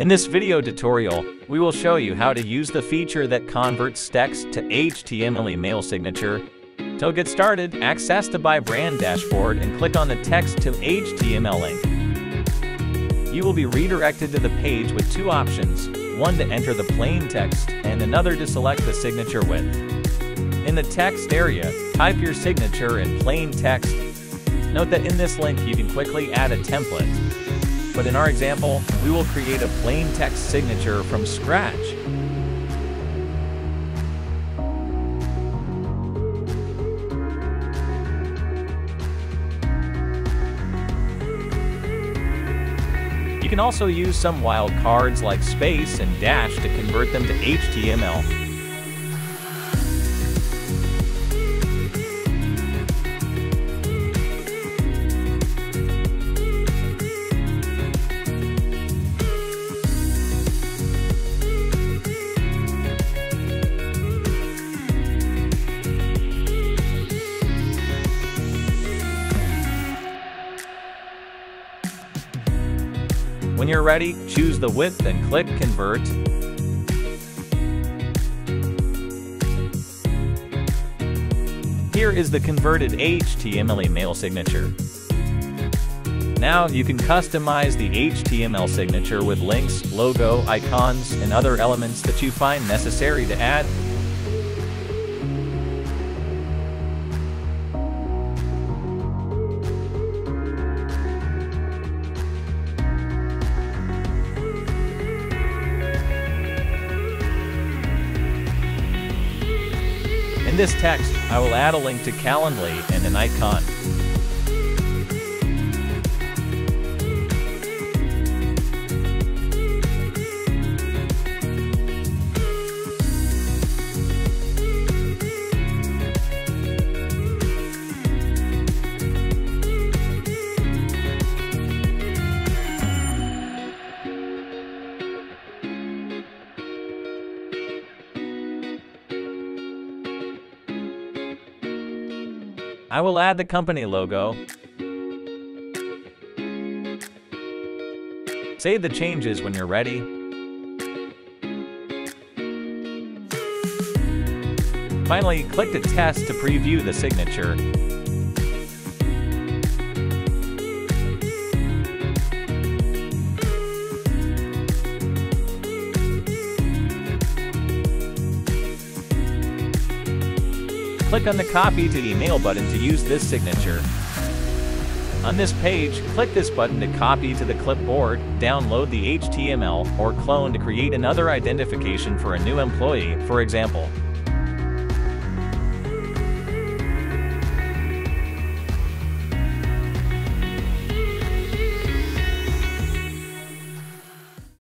In this video tutorial, we will show you how to use the feature that converts text to HTML email signature. To get started, access the Bybrand dashboard and click on the Text to HTML link. You will be redirected to the page with two options, one to enter the plain text and another to select the signature width. In the text area, type your signature in plain text. Note that in this link you can quickly add a template but in our example, we will create a plain text signature from scratch. You can also use some wild cards like space and dash to convert them to HTML. When you're ready, choose the width and click Convert. Here is the converted HTML email signature. Now you can customize the HTML signature with links, logo, icons, and other elements that you find necessary to add this text, I will add a link to Calendly and an icon. I will add the company logo. Save the changes when you're ready. Finally, click to test to preview the signature. Click on the Copy to Email button to use this signature. On this page, click this button to copy to the clipboard, download the HTML, or clone to create another identification for a new employee, for example,